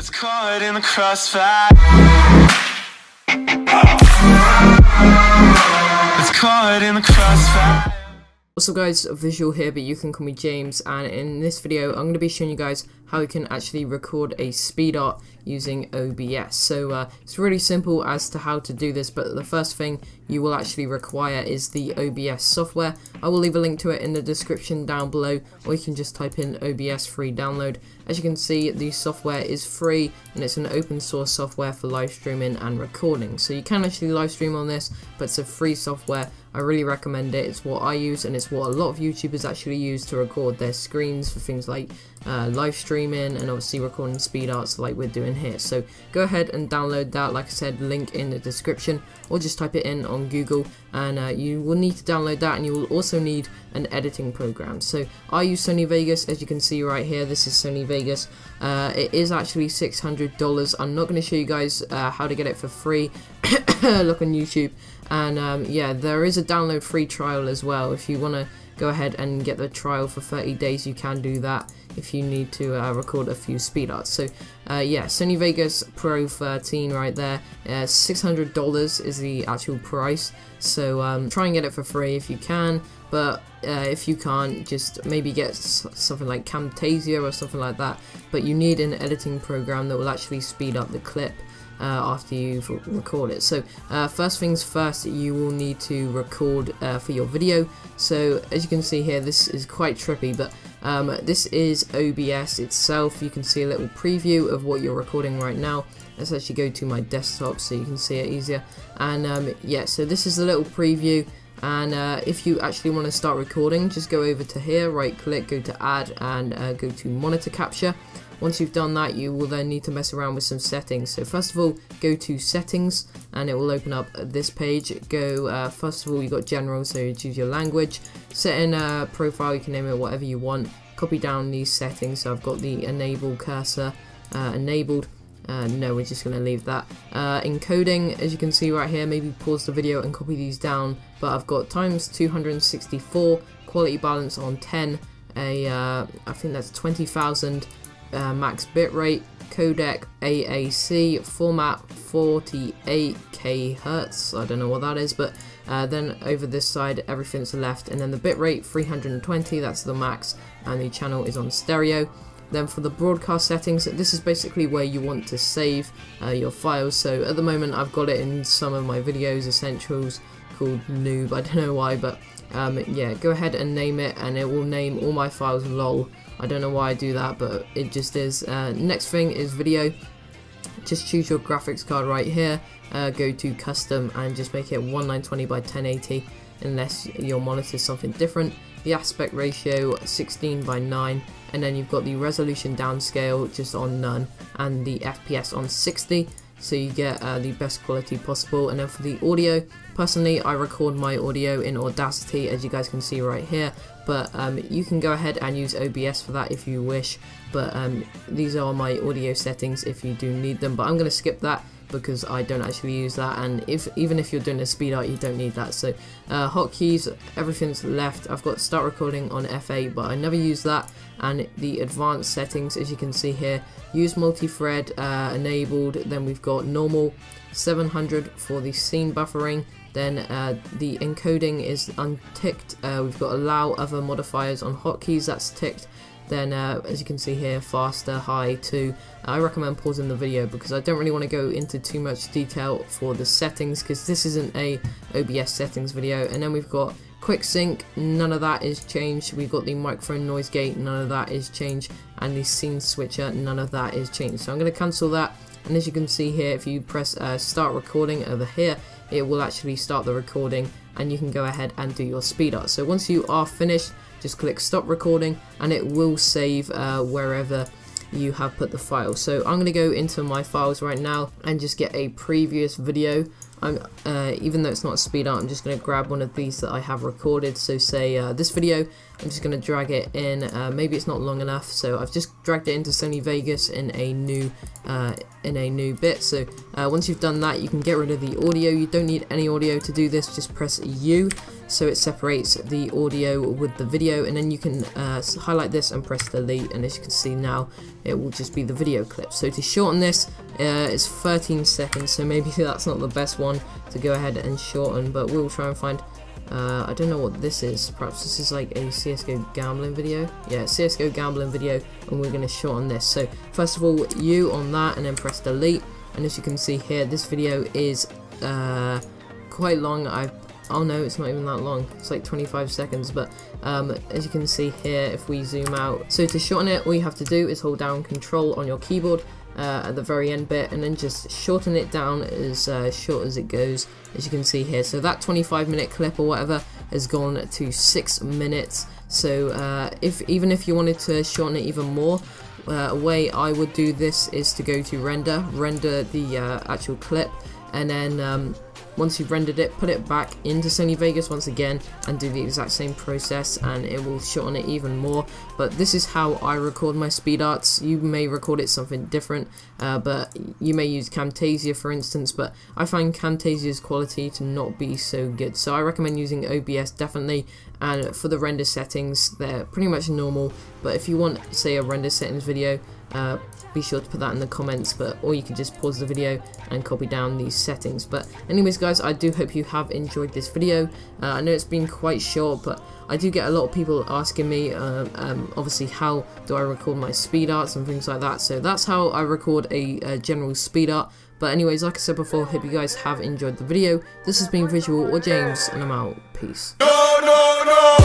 It's caught in the crossfire. Caught in the crossfire. What's up guys, Visual here, but you can call me James, and in this video I'm going to be showing you guys how you can actually record a speed art using OBS. So uh, it's really simple as to how to do this, but the first thing you will actually require is the OBS software. I will leave a link to it in the description down below, or you can just type in OBS free download. As you can see, the software is free, and it's an open source software for live streaming and recording. So you can actually live stream on this, but it's a free software. I really recommend it. It's what I use, and it's what a lot of YouTubers actually use to record their screens for things like uh, live streaming and obviously recording speed arts like we're doing here. So go ahead and download that, like I said, link in the description, or just type it in on Google, and uh, you will need to download that, and you will also need an editing program. So I use Sony Vegas, as you can see right here. This is Sony Vegas. Uh, it is actually $600. I'm not going to show you guys uh, how to get it for free. Look on YouTube. And um, yeah, there is a download free trial as well. If you want to go ahead and get the trial for 30 days, you can do that if you need to uh, record a few speed arts. So uh, yeah, Sony Vegas Pro 13 right there. Uh, $600 is the actual price. So um, try and get it for free if you can. But uh, if you can't, just maybe get something like Camtasia or something like that. But you need an editing program that will actually speed up the clip after you've record it. So uh, first things first, you will need to record uh, for your video. So as you can see here, this is quite trippy, but um, this is OBS itself. You can see a little preview of what you're recording right now. Let's actually go to my desktop so you can see it easier. And um, yeah, so this is the little preview. And uh, if you actually want to start recording, just go over to here, right click, go to add, and uh, go to monitor capture. Once you've done that, you will then need to mess around with some settings. So first of all, go to settings and it will open up this page. Go, uh, first of all, you've got general, so you choose your language. Set in a profile, you can name it whatever you want. Copy down these settings. So I've got the enable cursor uh, enabled. Uh, no, we're just going to leave that. Uh, encoding, as you can see right here, maybe pause the video and copy these down. But I've got x264, quality balance on 10, a uh, I think that's 20,000 uh, max bitrate, codec AAC, format 48k hertz, I don't know what that is, but uh, then over this side everything's left, and then the bitrate 320, that's the max, and the channel is on stereo. Then for the broadcast settings, this is basically where you want to save uh, your files, so at the moment I've got it in some of my videos, essentials, called noob, I don't know why, but um, yeah, go ahead and name it, and it will name all my files lol, I don't know why I do that, but it just is. Uh, next thing is video. Just choose your graphics card right here, uh, go to custom and just make it 1920 by 1080 unless your monitor is something different. The aspect ratio 16 by 9 and then you've got the resolution downscale just on none and the FPS on 60 so you get uh, the best quality possible. And then for the audio personally I record my audio in Audacity as you guys can see right here but um, you can go ahead and use OBS for that if you wish but um, these are my audio settings if you do need them but I'm going to skip that because I don't actually use that and if even if you're doing a speed art you don't need that. So uh, hotkeys everything's left. I've got start recording on F8 but I never use that. And the advanced settings as you can see here use multi-thread uh, enabled. Then we've got normal 700 for the scene buffering. Then uh, the encoding is unticked. Uh, we've got allow other modifiers on hotkeys that's ticked then uh, as you can see here faster high to I recommend pausing the video because I don't really want to go into too much detail for the settings because this isn't a OBS settings video. And then we've got quick sync none of that is changed. We've got the microphone noise gate none of that is changed. And the scene switcher none of that is changed. So I'm going to cancel that. And as you can see here if you press uh, start recording over here it will actually start the recording and you can go ahead and do your speed up. so once you are finished just click stop recording and it will save uh, wherever you have put the file. So I'm going to go into my files right now and just get a previous video I'm uh, even though it's not speed art, I'm just going to grab one of these that I have recorded. So say uh, this video, I'm just going to drag it in. Uh, maybe it's not long enough, so I've just dragged it into Sony Vegas in a new uh, in a new bit. So uh, once you've done that, you can get rid of the audio. You don't need any audio to do this. Just press U, so it separates the audio with the video, and then you can uh, highlight this and press delete. And as you can see now, it will just be the video clip. So to shorten this, uh, it's 13 seconds. So maybe that's not the best one to go ahead and shorten, but we'll try and find uh, I don't know what this is. Perhaps this is like a CSGO gambling video. Yeah, CSGO gambling video, and we're going to shorten this. So, first of all, you on that, and then press delete. And as you can see here, this video is uh, quite long. I Oh no, it's not even that long. It's like 25 seconds, but um, as you can see here, if we zoom out. So to shorten it, all you have to do is hold down Control on your keyboard uh, at the very end bit and then just shorten it down as uh, short as it goes as you can see here. So that 25 minute clip or whatever has gone to 6 minutes. So uh, if even if you wanted to shorten it even more uh, a way I would do this is to go to render render the uh, actual clip and then um, once you've rendered it, put it back into Sony Vegas once again and do the exact same process and it will shorten it even more. But this is how I record my speed arts. You may record it something different, uh, but you may use Camtasia for instance, but I find Camtasia's quality to not be so good. So I recommend using OBS definitely and for the render settings, they're pretty much normal, but if you want, say, a render settings video, uh, be sure to put that in the comments but or you can just pause the video and copy down these settings. But anyways guys I do hope you have enjoyed this video. Uh, I know it's been quite short but I do get a lot of people asking me uh, um, obviously how do I record my speed arts and things like that. So that's how I record a, a general speed art. But anyways like I said before hope you guys have enjoyed the video. This has been Visual or James and I'm out. Peace. No, no, no.